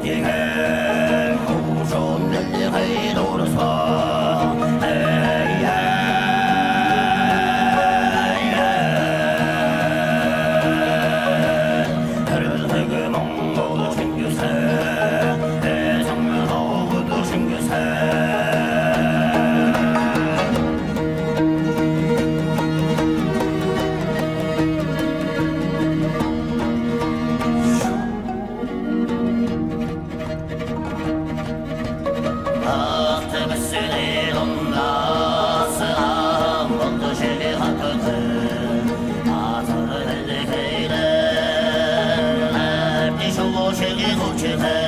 你看。told you that.